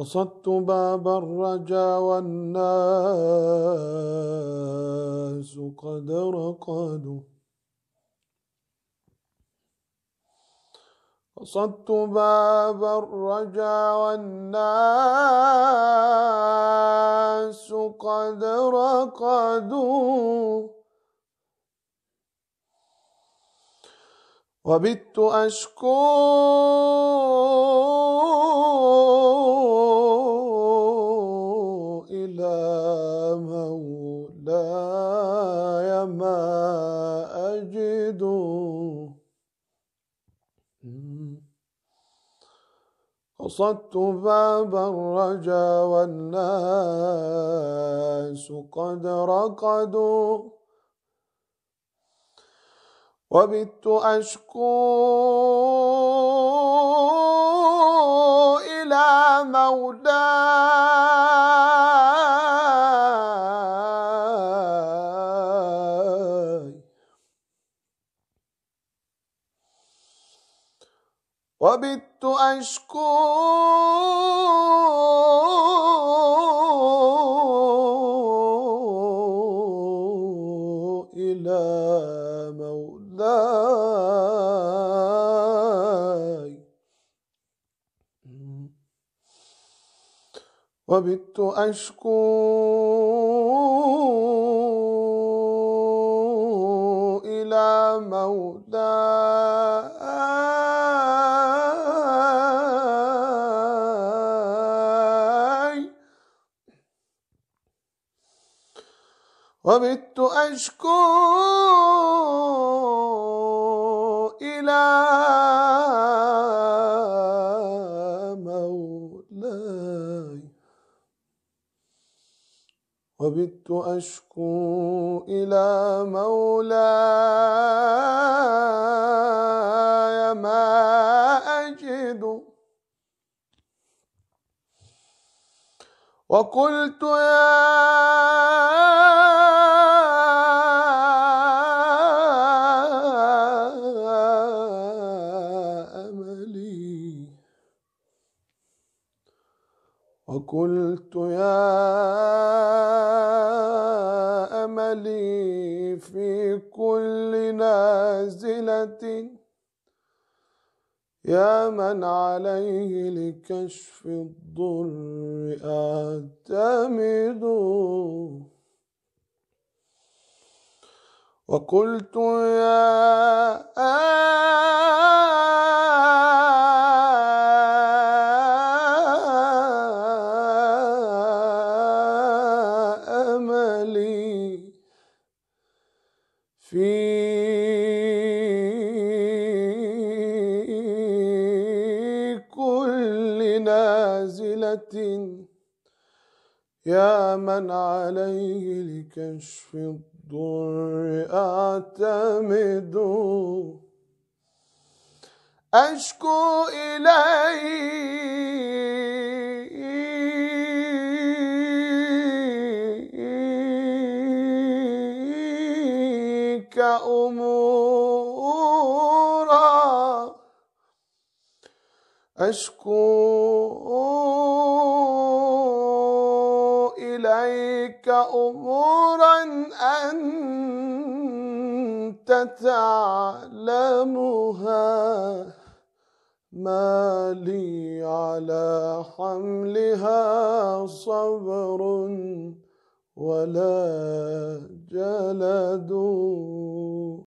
قصدت باب الرجا والناس قد رقدوا. قصدت باب الرجا والناس قد رقدوا. وبت أشكو أجد. قصدت باب الرجا والناس قد رقدوا. وبت أشكو إلى مولاي وبت أشكو إلى مولاي. وبت أشكو إلى مولاي. وبت أشكو إلى مولاي. وبت أشكو إلى مولاي. ما أجد. وقلت يا وقلت يا أملي في كل نازلة يا من عليه لكشف الضر أعتمد. وقلت يا أملي في كل نازلة يا من عليه لكشف الضر أعتمد. أشكو إليك أمورا. أشكو إليك أمورا أنت تعلمها ما لي على حملها صبر. ولا جلدوا.